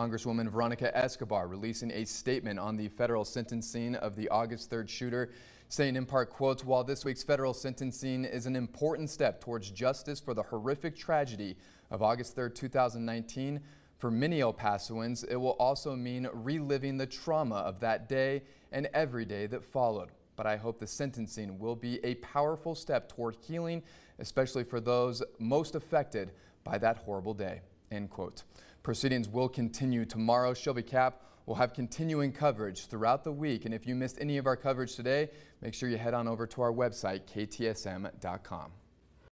Congresswoman Veronica Escobar releasing a statement on the federal sentencing of the August 3rd shooter, saying in part, quote, while this week's federal sentencing is an important step towards justice for the horrific tragedy of August 3rd, 2019, for many El Pasoans, it will also mean reliving the trauma of that day and every day that followed. But I hope the sentencing will be a powerful step toward healing, especially for those most affected by that horrible day. End quote. Proceedings will continue tomorrow. Shelby Cap will have continuing coverage throughout the week. And if you missed any of our coverage today, make sure you head on over to our website, ktsm.com.